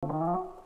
啊